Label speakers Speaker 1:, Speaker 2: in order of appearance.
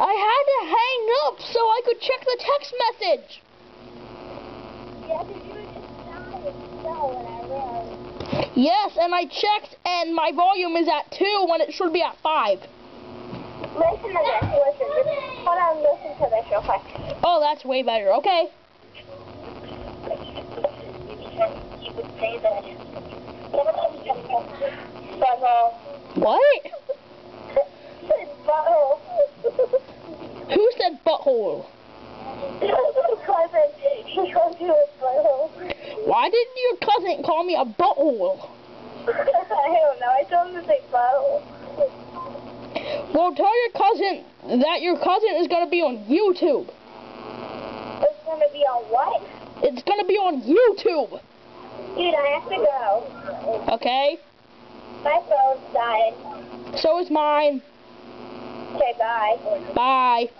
Speaker 1: check had
Speaker 2: to hang up so I could check the text message.
Speaker 1: Yes, and I checked, and my volume is at 2 when it should be at 5.
Speaker 2: Listen to this, listen. Hold on, listen to this real quick.
Speaker 1: Oh, that's way better. Okay.
Speaker 2: You would say that. Butthole.
Speaker 1: Uh, what? Butthole?
Speaker 2: cousin, he calls you a butthole.
Speaker 1: Why didn't your cousin call me a butthole?
Speaker 2: I don't know. I told him to say butthole.
Speaker 1: Well, tell your cousin that your cousin is going to be on YouTube.
Speaker 2: It's gonna be on what?
Speaker 1: It's going to be on YouTube.
Speaker 2: Dude, I have to go.
Speaker 1: Okay?
Speaker 2: My phone's dying.
Speaker 1: So is mine.
Speaker 2: Okay, bye.
Speaker 1: Bye.